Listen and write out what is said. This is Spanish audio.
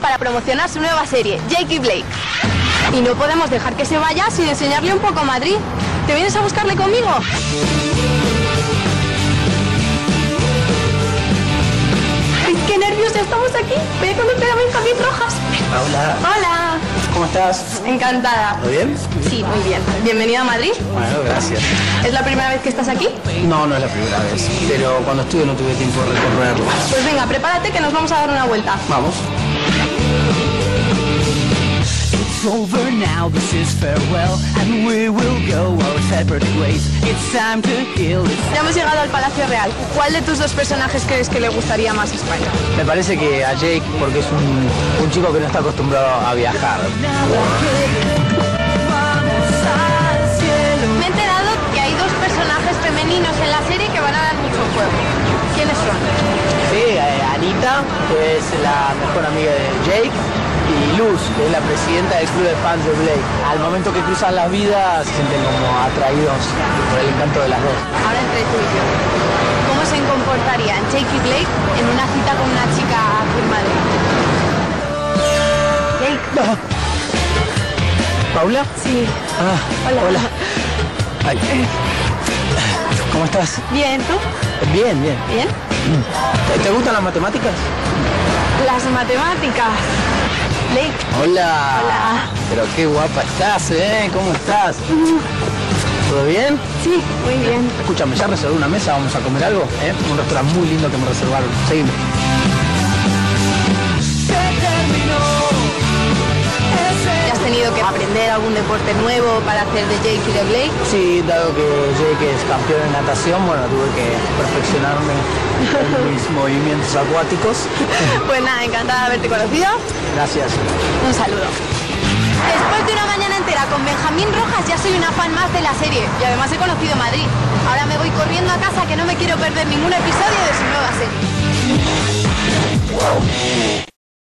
para promocionar su nueva serie, Jake y Blake. Y no podemos dejar que se vaya sin enseñarle un poco a Madrid. ¿Te vienes a buscarle conmigo? ¡Ay, ¡Qué nervios! ¡Ya estamos aquí! Voy a conocer a Benjamín Rojas. Hola. Hola. ¿Cómo estás? Encantada. ¿Todo bien? Sí, muy bien. Bienvenido a Madrid. Bueno, gracias. ¿Es la primera vez que estás aquí? No, no es la primera vez, pero cuando estuve no tuve tiempo de recorrerlo. Pues venga, prepárate que nos vamos a dar una vuelta. Vamos. It's over now, this is farewell, and we will go our separate ways. It's time to heal. Ya hemos llegado al Palacio Real. ¿Cuál de tus dos personajes crees que le gustaría más a España? Me parece que a Jake, porque es un, un chico que no está acostumbrado a viajar. Me he enterado que hay dos personajes femeninos en la serie que van a dar mucho juego. ¿Quiénes son? Sí, eh, Anita, que es la mejor amiga de Jake, Luz, que es la presidenta del club de fans de Blake. Al momento que cruzan las vidas, se sienten como atraídos por el encanto de las dos. Ahora entre tú y yo. ¿Cómo se comportarían Jake y Blake en una cita con una chica aquí en Madrid? ¿Paula? Sí. Ah, Hola. Ay. ¿Cómo estás? Bien, ¿tú? Bien, bien. Bien. ¿Te- ¿Te gustan las matemáticas? Las matemáticas. Blake. Hola. Hola. Pero qué guapa estás, ¿eh? ¿Cómo estás? ¿Todo bien? Sí, muy bien. Escúchame, ya reservé una mesa, vamos a comer algo, ¿eh? Un restaurante muy lindo que me reservaron. Seguime. Aprender algún deporte nuevo para hacer de Jake y de Blake? Sí, dado que Jake es campeón en natación, bueno, tuve que perfeccionarme en mis movimientos acuáticos. Pues nada, encantada de haberte conocido. Gracias. Un saludo. Después de una mañana entera con Benjamín Rojas ya soy una fan más de la serie y además he conocido Madrid. Ahora me voy corriendo a casa que no me quiero perder ningún episodio de su nueva serie.